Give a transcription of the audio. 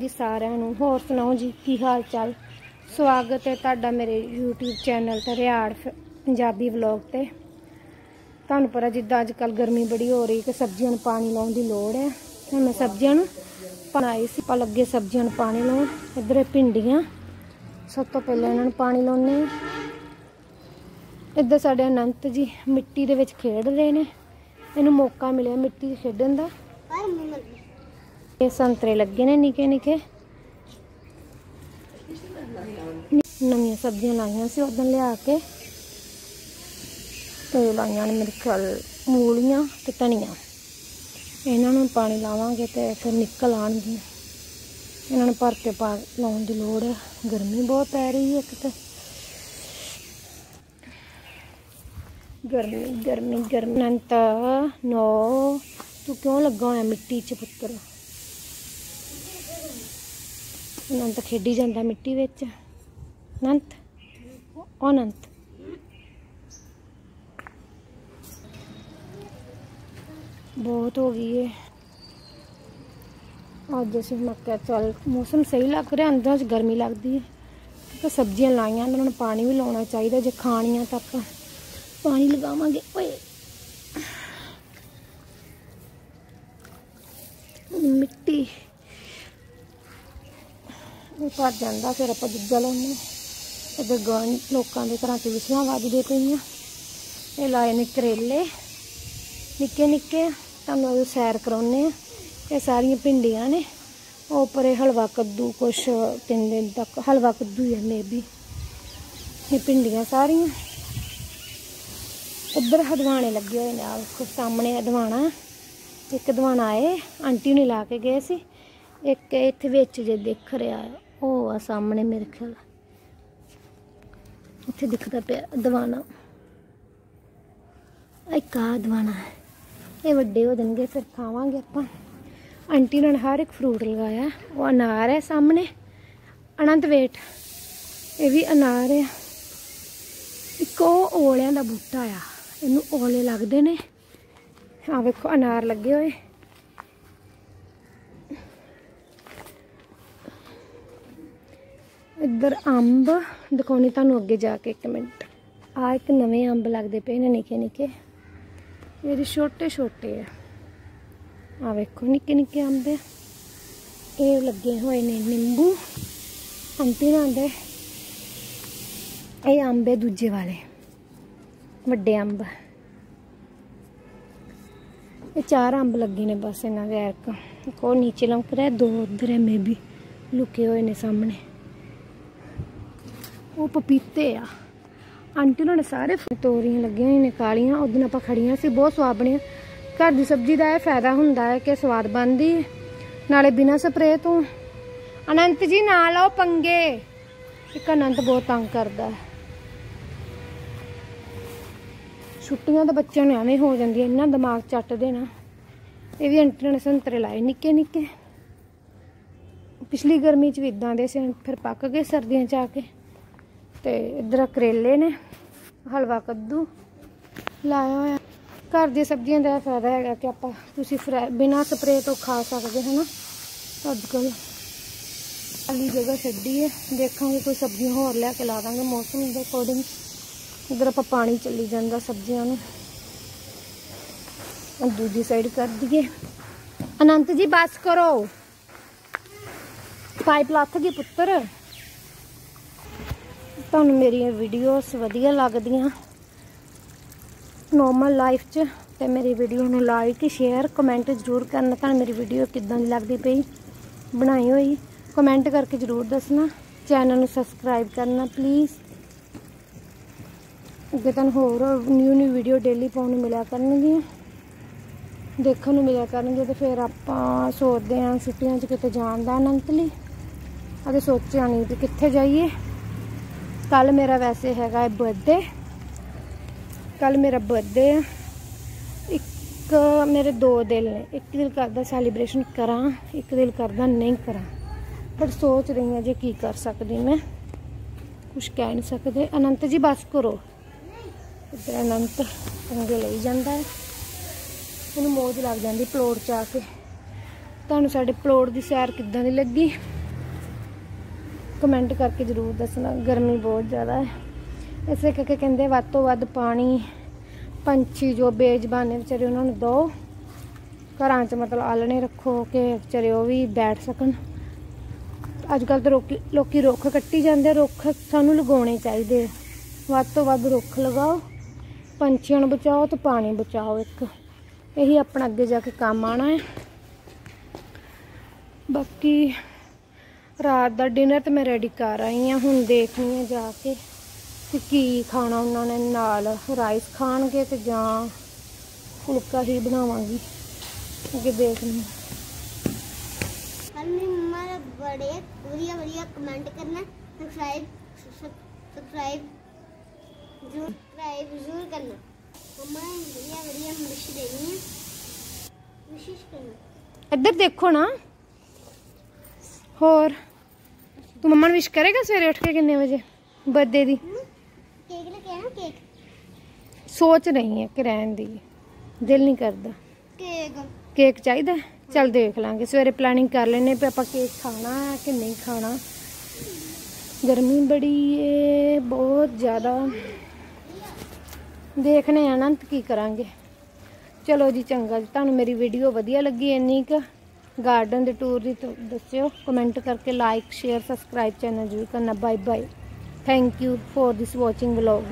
ਜੀ ਸਾਰਿਆਂ ਨੂੰ। ਹੋਰ ਸੁਣਾਓ ਜੀ, ਕੀ ਹਾਲ ਚਾਲ? ਸਵਾਗਤ ਹੈ ਤੁਹਾਡਾ ਮੇਰੇ YouTube ਚੈਨਲ ਤੇ ਰਿਆੜ ਫ- ਪੰਜਾਬੀ ਵਲੌਗ ਤੇ। ਤੁਹਾਨੂੰ ਪਤਾ ਜਿੱਦਾਂ ਅੱਜ ਕੱਲ ਗਰਮੀ ਬੜੀ ਹੋ ਰਹੀ ਕਿ ਸਬਜ਼ੀਆਂ ਨੂੰ ਪਾਣੀ ਲਾਉਣ ਦੀ ਲੋੜ ਹੈ। ਹੁਣ ਮੈਂ ਸਬਜ਼ੀਆਂ ਨੂੰ ਬਣਾਈ ਸੀ ਪਾ ਲੱਗੇ ਸਬਜ਼ੀਆਂ ਨੂੰ ਪਾਣੀ ਲਾਉਣ। ਇੱਧਰ ਇਹ ਭਿੰਡੀਆਂ, ਸਭ ਤੋਂ ਪਹਿਲਾਂ ਇਹਨਾਂ ਨੂੰ ਪਾਣੀ ਲਾਉਣੇ ਆ ਇੱਧਰ ਸਾਡੇ ਅਨੰਤ ਜੀ ਮਿੱਟੀ ਦੇ ਵਿੱਚ ਖੇਡ ਰਹੇ ਨੇ। ਇਹਨੂੰ ਮੌਕਾ ਮਿਲਿਆ ਮਿੱਟੀ 'ਚ ਖੇਡਣ ਦਾ। ਇਹ ਸੰਤਰੇ ਲੱਗੇ ਨੇ ਨਿੱਕੇ ਨਿੱਕੇ। ਨਵੀਆਂ ਸਬਜ਼ੀਆਂ ਲਾਈਆਂ ਸੀ ਉਦੋਂ ਲਿਆ ਕੇ। ਤੇ ਲਾਈਆਂ ਨੇ ਮੇਰੇ ਖਿਆਲ ਮੂਲੀਆਂ ਤੇ ਧਨੀਆ। ਇਹਨਾਂ ਨੂੰ ਪਾਣੀ ਲਾਵਾਂਗੇ ਤੇ ਫਿਰ ਨਿਕਲ ਆਣਗੀਆਂ ਇਹਨਾਂ ਨੂੰ ਭਰ ਕੇ ਪਾ ਲਾਉਣ ਦੀ ਲੋੜ ਹੈ। ਗਰਮੀ ਬਹੁਤ ਪੈ ਰਹੀ ਹੈ ਇੱਕ ਤੇ। ਗਰਮੀ ਗਰਮੀ ਗਰਮੀ। ਨੰਤ, ਨੋ, ਤੂੰ ਕਿਉਂ ਲੱਗਾ ਹੋਇਆ ਮਿੱਟੀ 'ਚ ਪੁੱਤਰ? ਅਨੰਤ ਖੇਡੀ ਜਾਂਦਾ ਮਿੱਟੀ ਵਿੱਚ। ਅਨੰਤ? ਉਹ ਅਨੰਤ। ਬਹੁਤ ਹੋ ਗਈ ਏ। ਅੱਜ ਅਸੀਂ ਮੈਂ ਕਿਹਾ ਚੱਲ ਮੌਸਮ ਸਹੀ ਲੱਗ ਰਿਹਾ, ਅੰਦਰਾਂ ਗਰਮੀ ਲੱਗਦੀ ਹੈ ਤੇ ਸਬਜ਼ੀਆਂ ਲਾਈਆਂ, ਉਹਨਾਂ ਨੂੰ ਪਾਣੀ ਵੀ ਲਾਉਣਾ ਚਾਹੀਦਾ ਜੇ ਖਾਣੀਆਂ ਤਾਂ ਆਪਾਂ ਪਾਣੀ ਲਗਾਵਾਂਗੇ। ਓਏ। ਮਿੱਟੀ ਉਹ ਭਰ ਜਾਂਦਾ, ਫਿਰ ਆਪਾਂ ਦੂਜਾ ਲਾਉਂਦੇ ਤੇ ਗਾਂ ਲੋਕਾਂ ਦੇ ਘਰਾਂ 'ਚ ਵਿਛੀਆਂ ਵੱਜਦੇ ਪਈਆਂ। ਇਹ ਲਾਏ ਨੇ ਕਰੇਲੇ। ਨਿੱਕੇ ਨਿੱਕੇ, ਤੁਹਾਨੂੰ ਉਹ ਸੈਰ ਕਰਾਉਨੇ ਆ ਇਹ ਸਾਰੀਆਂ ਭਿੰਡੀਆਂ ਨੇ। ਉਹ ਉੱਪਰ ਹਲਵਾ ਕੱਦੂ ਕੁਛ ਤਿੰਨ ਦਿਨ ਤੱਕ, ਹਲਵਾ ਕੱਦੂ ਹੈ ਮੇਬੀ ਇਹ ਭਿੰਡੀਆਂ ਸਾਰੀਆਂ। ਇੱਧਰ ਹਦਵਾਣੇ ਲੱਗੇ ਹੋਏ ਨੇ ਆ ਵੇਖੋ, ਸਾਹਮਣੇ ਹਦਵਾਣਾ। ਇੱਕ ਦਵਾਣਾ ਆਏ, ਆਂਟੀ ਨੇ ਲਾ ਕੇ ਗਏ ਸੀ। ਇੱਕ ਇੱਥੇ ਵਿੱਚ ਜੇ ਦਿਖ ਰਿਹਾ ਆ। ਉਹ ਆ ਸਾਹਮਣੇ ਮੇਰੇ ਖਿਆਲ ਇੱਥੇ ਦਿਖਦਾ ਪਿਆ ਦਵਾਣਾ ਇੱਕ ਆ ਦਵਾਣਾ ਇਹ ਵੱਡੇ ਹੋ ਜਾਣਗੇ, ਫਿਰ ਖਾਵਾਂਗੇ ਆਪਾਂ। ਆਂਟੀ ਨੇ ਹਰ ਇੱਕ ਫਰੂਟ ਲਗਾਇਆ। ਉਹ ਅਨਾਰ ਹੈ ਸਾਹਮਣੇ। ਅਨੰਤ ਵੇਟ। ਇਹ ਵੀ ਅਨਾਰ ਹੈ ਇੱਕ ਉਹ ਓਲਿਆਂ ਦਾ ਬੂਟਾ ਆ। ਇਹਨੂੰ ਓਲੇ ਲੱਗਦੇ ਨੇ। ਆ ਵੇਖੋ, ਅਨਾਰ ਲੱਗੇ ਹੋਏ। ਇੱਧਰ ਅੰਬ ਦਿਖਾਉਣੀ, ਤੁਹਾਨੂੰ ਅੱਗੇ ਜਾ ਕੇ ਇੱਕ ਮਿੰਟ। ਆ ਇੱਕ ਨਵੇਂ ਅੰਬ ਲੱਗਦੇ ਪਏ ਨੇ ਨਿੱਕੇ ਨਿੱਕੇ। ਇਹਦੇ ਛੋਟੇ ਛੋਟੇ ਆ। ਆ ਵੇਖੋ, ਨਿੱਕੇ ਨਿੱਕੇ ਅੰਬ ਇਹ ਲੱਗੇ ਹੋਏ ਨੇ ਨਿੰਬੂ ਅੰਟੀ ਨਾਲ ਦੇ ਇਹ ਅੰਬ ਹੈ ਦੂਜੇ ਵਾਲੇ, ਵੱਡੇ ਅੰਬ। ਇਹ ਚਾਰ ਅੰਬ ਲੱਗੇ ਨੇ ਬਸ ਇਹਨਾਂ ਦੇ ਐਰਕ ਕੋ ਨੀਚੇ ਲੰਕ ਰਿਹਾ, ਦੋ ਉਧਰ ਹੈ ਮੇਬੀ ਲੁਕੇ ਹੋਏ ਨੇ ਸਾਹਮਣੇ। ਉਹ ਪਪੀਤੇ ਆ। ਆਂਟੀ, ਉਹਨਾਂ ਨੇ ਸਾਰੇ ਤੋਰੀਆਂ ਲੱਗੀਆਂ ਹੋਈਆਂ ਨੇ, ਕਾਲੀਆਂ। ਉਦੋਂ ਆਪਾਂ ਖੜੀਆਂ ਸੀ, ਬਹੁਤ ਸਵਾਦ ਬਣੀਆਂ। ਘਰ ਦੀ ਸਬਜ਼ੀ ਦਾ ਇਹ ਫਾਇਦਾ ਹੁੰਦਾ ਹੈ ਕਿ ਸਵਾਦ ਬਣਦੀ ਹੈ। ਨਾਲੇ ਬਿਨਾਂ ਸਪਰੇਅ ਤੋਂ। ਅਨੰਤ ਜੀ ਨਾ ਲਓ ਪੰਗੇ। ਇੱਕ ਅਨੰਤ ਬਹੁਤ ਤੰਗ ਕਰਦਾ ਹੈ। ਛੁੱਟੀਆਂ ਤਾਂ ਬੱਚਿਆਂ ਨੂੰ ਐਵੇਂ ਹੋ ਜਾਂਦੀਆਂ, ਇੰਨਾ ਦਿਮਾਗ ਚੱਟਦੇ ਨਾ। ਇਹ ਵੀ ਆਂਟੀ ਨੇ ਸੰਤਰੇ ਲਾਏ ਨਿੱਕੇ ਨਿੱਕੇ। ਪਿਛਲੀ ਗਰਮੀ ਚ ਵੀ ਇਦਾਂ ਦੇ ਸੀ, ਫਿਰ ਪੱਕ ਗਏ ਸਰਦੀਆਂ ਚ ਆ ਕੇ। ਤੇ ਇਧਰ ਕਰੇਲੇ ਨੇ, ਹਲਵਾ ਕੱਦੂ ਲਾਇਆ ਹੋਇਆ। ਘਰ ਦੀਆਂ ਸਬਜ਼ੀਆਂ ਦਾ ਇਹ ਫਾਇਦਾ ਹੈਗਾ ਕਿ ਆਪਾਂ ਤੁਸੀਂ ਫਰੈ, ਬਿਨਾਂ ਸਪਰੇਅ ਤੋਂ ਖਾ ਸਕਦੇ ਹੋ ਨਾ। ਅੱਜ ਕੱਲ ਅਲੀ ਜਗ੍ਹਾ ਛੱਡੀ ਹੈ। ਦੇਖਾਂਗੇ ਕੋਈ ਸਬਜ਼ੀਆਂ ਹੋਰ ਲਿਆ ਕੇ ਲਾ ਦਾਂਗੇ, ਮੌਸਮ ਦੇ ਅਕੋਰਡਿੰਗ ਇਧਰ ਆਪਾਂ ਪਾਣੀ ਚੱਲੀ ਜਾਂਦਾ ਸਬਜ਼ੀਆਂ ਨੂੰ। ਦੂਜੀ ਸਾਈਡ ਕਰ ਦਈਏ। ਅਨੰਤ ਜੀ, ਬਸ ਕਰੋ। ਪਾਈਪ ਲੱਥ ਗਈ ਪੁੱਤਰ। ਤੁਹਾਨੂੰ ਮੇਰੀਆਂ ਵੀਡੀਓਜ਼ ਵਧੀਆ ਲੱਗਦੀਆਂ। ਨੋਰਮਲ ਲਾਈਫ 'ਚ ਤੇ ਮੇਰੀ ਵੀਡੀਓ ਨੂੰ ਲਾਈਕ ਸ਼ੇਅਰ ਕਮੈਂਟ ਜ਼ਰੂਰ ਕਰਨਾ ਤੁਹਾਨੂੰ ਮੇਰੀ ਵੀਡੀਓ ਕਿੱਦਾਂ ਦੀ ਲੱਗਦੀ ਪਈ। ਬਣਾਈ ਹੋਈ। ਕਮੈਂਟ ਕਰਕੇ ਜ਼ਰੂਰ ਦੱਸਣਾ। ਚੈਨਲ ਨੂੰ ਸਬਸਕ੍ਰਾਈਬ ਕਰਨਾ ਪਲੀਜ਼ ਅੱਗੇ ਤੁਹਾਨੂੰ ਹੋਰ ਨਿਊ ਨਿਊ ਵੀਡੀਓ ਡੇਲੀ ਪਾਉਣ ਨੂੰ ਮਿਲਿਆ ਕਰਨਗੀਆਂ। ਦੇਖਣ ਨੂੰ ਮਿਲਿਆ ਕਰਨਗੇ ਤੇ ਫਿਰ ਆਪਾਂ ਸੋਚਦੇ ਆਂ ਛੁੱਟੀਆਂ 'ਚ ਕਿਤੇ ਜਾਣ ਦਾ ਅਨੰਤ ਲਈ। ਅਤੇ ਸੋਚਿਆ ਨਹੀਂ ਵੀ ਕਿੱਥੇ ਜਾਈਏ। ਕੱਲ ਮੇਰਾ ਵੈਸੇ ਹੈਗਾ ਹੈ ਬਰਥਡੇ ਕੱਲ ਮੇਰਾ ਬਰਥਡੇ ਆ ਇੱਕ ਮੇਰੇ ਦੋ ਦਿਲ ਨੇ। ਇੱਕ ਦਿਲ ਕਰਦਾ ਸੈਲੀਬ੍ਰੇਸ਼ਨ ਕਰਾਂ, ਇੱਕ ਦਿਲ ਕਰਦਾ ਨਹੀਂ ਕਰਾਂ। ਪਰ ਸੋਚ ਰਹੀ ਹਾਂ ਜੇ ਕੀ ਕਰ ਸਕਦੀ ਮੈਂ। ਕੁਝ ਕਹਿ ਨਹੀਂ ਸਕਦੇ। ਅਨੰਤ ਜੀ, ਬਸ ਕਰੋ। ਇੱਧਰ ਅਨੰਤ ਪੰਗੇ ਲਈ ਜਾਂਦਾ ਹੈ। ਉਹਨੂੰ ਮੋਜ ਲੱਗ ਜਾਂਦੀ ਪਲੋੜ ਚ ਆ ਕੇ। ਤੁਹਾਨੂੰ ਸਾਡੇ ਪਲੋਟ ਦੀ ਸੈਰ ਕਿੱਦਾਂ ਦੀ ਲੱਗੀ? ਕਮੈਂਟ ਕਰਕੇ ਜ਼ਰੂਰ ਦੱਸਣਾ, ਗਰਮੀ ਬਹੁਤ ਜ਼ਿਆਦਾ ਹੈ। ਇਸੇ ਕਰਕੇ ਕਹਿੰਦੇ ਵੱਧ ਤੋਂ ਵੱਧ ਪਾਣੀ, ਪੰਛੀ ਜੋ ਬੇਜ਼ਬਾਨ ਵਿਚਾਰੇ ਉਹਨਾਂ ਨੂੰ ਦਿਓ ਘਰਾਂ 'ਚ ਮਤਲਬ ਆਲਣੇ ਰੱਖੋ ਕਿ ਵਿਚਾਰੇ ਉਹ ਵੀ ਬੈਠ ਸਕਣ। ਅੱਜ ਕੱਲ ਤਾਂ ਲੋਕੀ ਲੋਕੀ ਰੁੱਖ ਕੱਟੀ ਜਾਂਦੇ ਰੁੱਖ ਸਾਨੂੰ ਲਗਾਉਣੇ ਚਾਹੀਦੇ ਵੱਧ ਤੋਂ ਵੱਧ ਰੁੱਖ ਲਗਾਓ, ਪੰਛੀਆਂ ਨੂੰ ਬਚਾਓ ਤੇ ਪਾਣੀ ਬਚਾਓ ਇੱਕ। ਇਹੀ ਆਪਣਾ ਅੱਗੇ ਜਾ ਕੇ ਕੰਮ ਆਣਾ ਹੈ। ਬਾਕੀ ਰਾਤ ਦਾ ਡਿਨਰ ਤੇ ਮੈਂ ਰੈਡੀ ਕਰ ਆਈ ਆ ਹੁਣ ਦੇਖਣੀ ਆ ਜਾ ਕੇ ਕਿ ਕੀ ਖਾਣਾ ਉਹਨਾਂ ਨੇ ਨਾਲ। ਰਾਈਸ ਖਾਣਗੇ ਤੇ ਜਾਂ ਫੁਲਕਾ ਹੀ ਬਣਾਵਾਂਗੀ। ਅੱਗੇ ਦੇਖਣੀ ਹਲਨੀ ਮਮਾ ਬੜੇ ਵਧੀਆ ਵਧੀਆ ਕਮੈਂਟ ਕਰਨਾ। ਸਬਸਕ੍ਰਾਈਬ ਸਬਸਕ੍ਰਾਈਬ ਜ਼ਰੂਰ ਸਬਸਕ੍ਰਾਈਬ ਜ਼ਰੂਰ ਕਰਨਾ। ਮਮਾ ਵਧੀਆ ਵਧੀਆ ਮਿਸ਼ ਦੇਣੀ ਵਿਸ਼ੇਸ਼ ਕਰਨਾ। ਇੱਧਰ ਦੇਖੋ ਨਾ। ਹੋਰ। ਤੂੰ ਮੰਮਾ ਨੂੰ ਵਿਸ਼ ਕਰੇਗਾ ਸਵੇਰੇ ਉੱਠ ਕੇ ਕਿੰਨੇ ਵਜੇ? ਬਰਥਡੇ ਦੀ? ਕੇਕ ਲੈ ਕੇ ਆਣਾ ਕੇਕ? ਸੋਚ ਰਹੀ ਹੈ ਕਿ ਦੀ। ਦਿਲ ਨਹੀਂ ਕਰਦਾ। ਕੇਕ। ਕੇਕ ਚਾਹੀਦਾ ਚਲ ਦੇਖ ਲਾਂਗੇ। ਸਵੇਰੇ ਪਲੈਨਿੰਗ ਕਰ ਲੈਨੇ ਪਈ ਆਪਾਂ ਕੇਕ ਖਾਣਾ ਹੈ ਕਿ ਨਹੀਂ ਖਾਣਾ। ਗਰਮੀ ਬੜੀ ਏ ਬਹੁਤ ਜ਼ਿਆਦਾ। ਦੇਖਣੇ ਆਣਾ ਕੀ ਕਰਾਂਗੇ। ਚਲੋ ਜੀ ਚੰਗਾ ਜੀ। ਤੁਹਾਨੂੰ ਮੇਰੀ ਵੀਡੀਓ ਵਧੀਆ ਲੱਗੀ ਇੰਨੀ ਕੁ। ਗਾਰਡਨ ਦੇ ਟੂਰ ਦੀ ਦੱਸਿਓ। ਕਮੈਂਟ ਕਰਕੇ ਲਾਈਕ ਸ਼ੇਅਰ ਸਬਸਕ੍ਰਾਈਬ ਚੈਨਲ ਜ਼ਰੂਰ ਕਰਨਾ। Bye bye thank you for this watching vlog